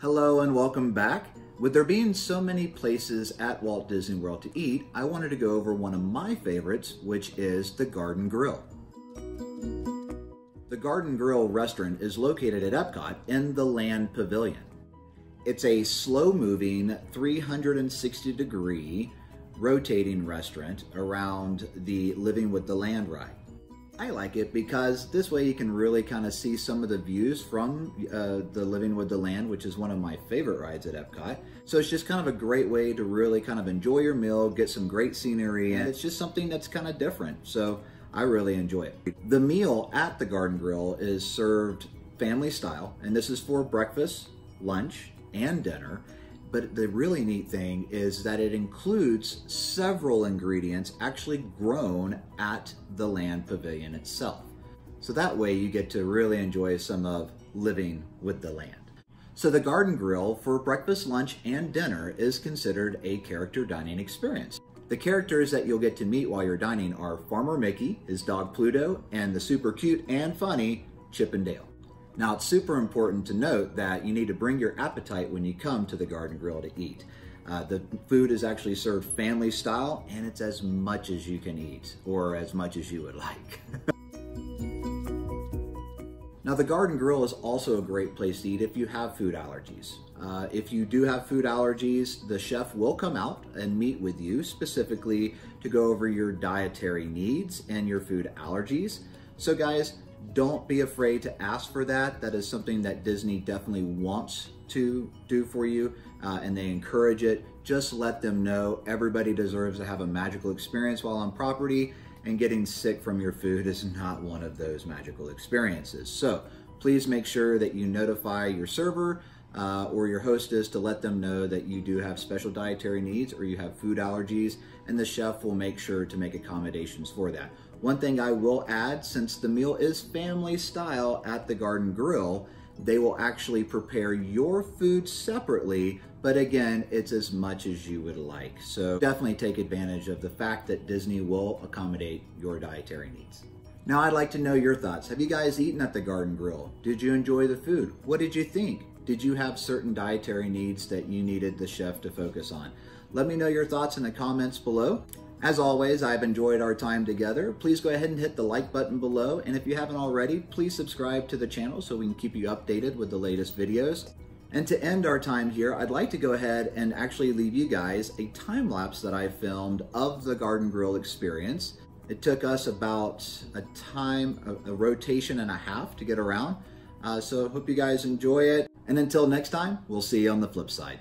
Hello and welcome back. With there being so many places at Walt Disney World to eat, I wanted to go over one of my favorites, which is the Garden Grill. The Garden Grill restaurant is located at Epcot in the Land Pavilion. It's a slow-moving 360 degree rotating restaurant around the Living with the Land ride. I like it because this way you can really kind of see some of the views from uh, the Living with the Land, which is one of my favorite rides at Epcot. So it's just kind of a great way to really kind of enjoy your meal, get some great scenery, and it's just something that's kind of different. So I really enjoy it. The meal at the Garden Grill is served family style, and this is for breakfast, lunch, and dinner. But the really neat thing is that it includes several ingredients actually grown at the land pavilion itself. So that way you get to really enjoy some of living with the land. So the Garden Grill for breakfast, lunch, and dinner is considered a character dining experience. The characters that you'll get to meet while you're dining are Farmer Mickey, his dog Pluto, and the super cute and funny Chip 'n' Dale. Now, it's super important to note that you need to bring your appetite when you come to the Garden Grill to eat. Uh, the food is actually served family style and it's as much as you can eat or as much as you would like. now, the Garden Grill is also a great place to eat if you have food allergies. Uh, if you do have food allergies, the chef will come out and meet with you specifically to go over your dietary needs and your food allergies. So guys, don't be afraid to ask for that. That is something that Disney definitely wants to do for you uh, and they encourage it. Just let them know everybody deserves to have a magical experience while on property and getting sick from your food is not one of those magical experiences. So please make sure that you notify your server uh, or your hostess to let them know that you do have special dietary needs or you have food allergies, and the chef will make sure to make accommodations for that. One thing I will add, since the meal is family style at the Garden Grill, they will actually prepare your food separately, but again, it's as much as you would like. So definitely take advantage of the fact that Disney will accommodate your dietary needs. Now I'd like to know your thoughts. Have you guys eaten at the Garden Grill? Did you enjoy the food? What did you think? Did you have certain dietary needs that you needed the chef to focus on? Let me know your thoughts in the comments below. As always, I've enjoyed our time together. Please go ahead and hit the like button below. And if you haven't already, please subscribe to the channel so we can keep you updated with the latest videos. And to end our time here, I'd like to go ahead and actually leave you guys a time lapse that I filmed of the Garden Grill experience. It took us about a time, a, a rotation and a half to get around. Uh, so hope you guys enjoy it. And until next time, we'll see you on the flip side.